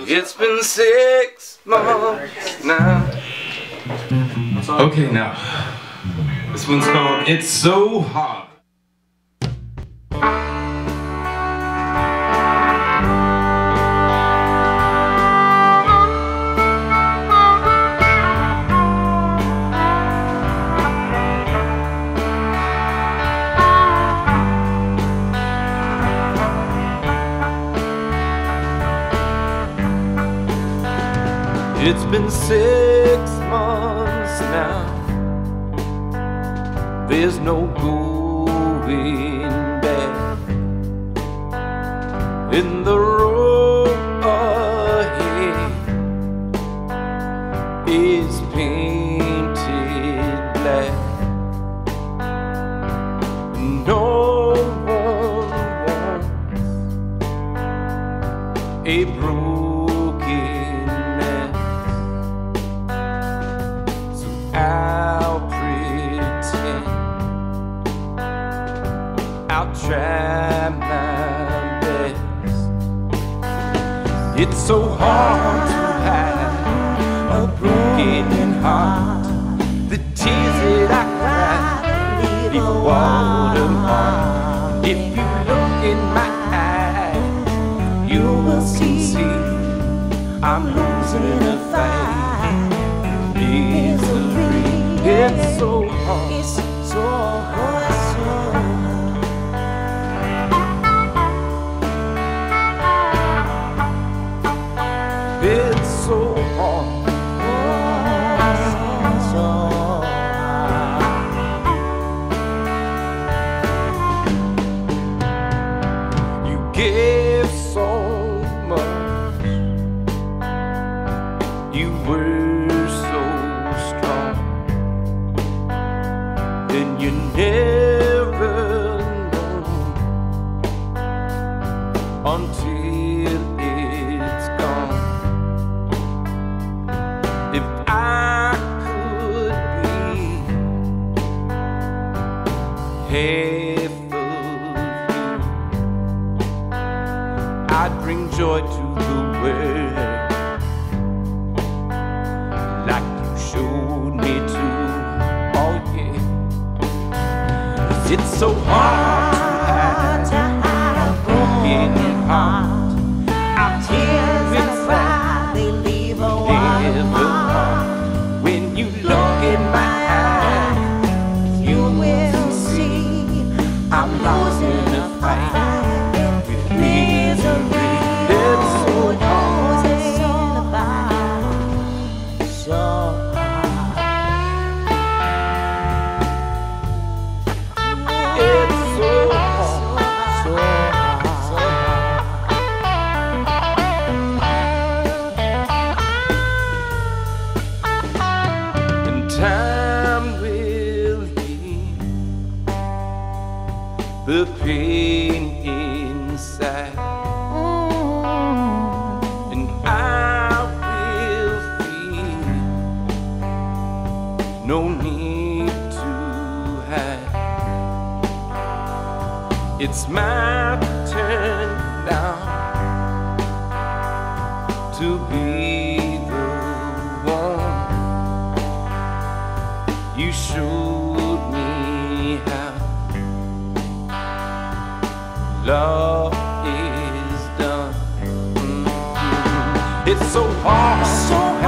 It's been six months now. Okay, now. This one's called It's So Hard. It's been six months now. There's no going back. In the road ahead is painted black. No one wants a broken It's so hard to hide a broken heart. The tears that I cry leave watermark. If you look in my eyes, you will see I'm losing a fight. Misery. It's so hard, Oh, gave so much. You were of you. I'd bring joy to the world like you showed me to. Oh yeah, it's so hard the pain inside. And I will feel no need to hide. It's my turn now to be the one. You showed love is done. Mhm. It's so hard. So